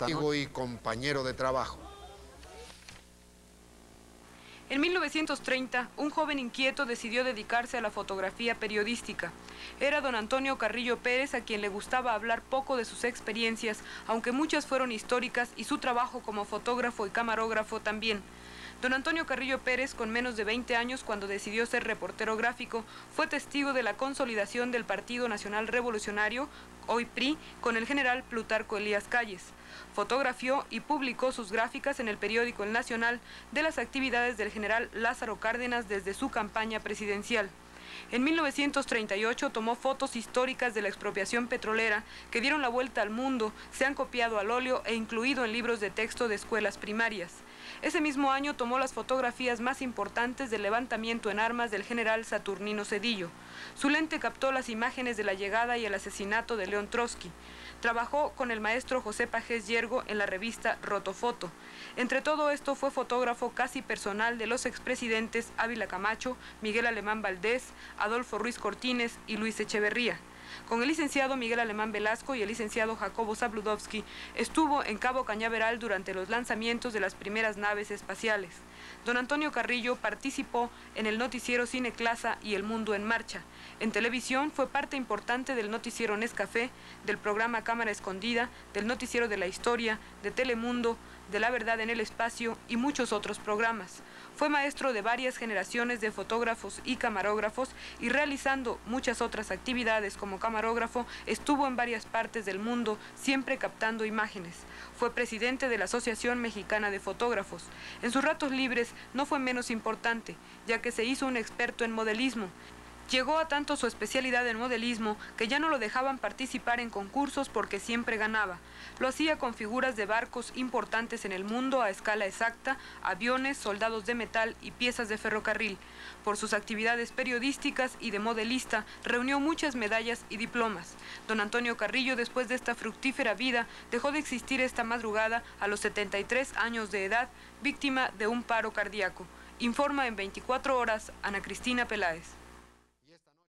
amigo y compañero de trabajo. En 1930, un joven inquieto decidió dedicarse a la fotografía periodística. Era don Antonio Carrillo Pérez a quien le gustaba hablar poco de sus experiencias, aunque muchas fueron históricas y su trabajo como fotógrafo y camarógrafo también. Don Antonio Carrillo Pérez, con menos de 20 años cuando decidió ser reportero gráfico, fue testigo de la consolidación del Partido Nacional Revolucionario, hoy PRI, con el general Plutarco Elías Calles. Fotografió y publicó sus gráficas en el periódico El Nacional de las actividades del general Lázaro Cárdenas desde su campaña presidencial. En 1938 tomó fotos históricas de la expropiación petrolera que dieron la vuelta al mundo, se han copiado al óleo e incluido en libros de texto de escuelas primarias. Ese mismo año tomó las fotografías más importantes del levantamiento en armas del general Saturnino Cedillo. Su lente captó las imágenes de la llegada y el asesinato de León Trotsky. Trabajó con el maestro José Pajés Yergo en la revista Rotofoto. Entre todo esto fue fotógrafo casi personal de los expresidentes Ávila Camacho, Miguel Alemán Valdés, Adolfo Ruiz Cortines y Luis Echeverría. Con el licenciado Miguel Alemán Velasco y el licenciado Jacobo Zabludovsky estuvo en Cabo Cañaveral durante los lanzamientos de las primeras naves espaciales. Don Antonio Carrillo participó en el noticiero Cine Clasa y El Mundo en Marcha. En televisión fue parte importante del noticiero Nescafé, del programa Cámara Escondida, del noticiero de la Historia, de Telemundo, de La Verdad en el Espacio y muchos otros programas. Fue maestro de varias generaciones de fotógrafos y camarógrafos y realizando muchas otras actividades como camarógrafo, estuvo en varias partes del mundo, siempre captando imágenes. Fue presidente de la Asociación Mexicana de Fotógrafos. En sus ratos libres no fue menos importante, ya que se hizo un experto en modelismo Llegó a tanto su especialidad en modelismo que ya no lo dejaban participar en concursos porque siempre ganaba. Lo hacía con figuras de barcos importantes en el mundo a escala exacta, aviones, soldados de metal y piezas de ferrocarril. Por sus actividades periodísticas y de modelista, reunió muchas medallas y diplomas. Don Antonio Carrillo, después de esta fructífera vida, dejó de existir esta madrugada a los 73 años de edad, víctima de un paro cardíaco. Informa en 24 horas Ana Cristina Peláez.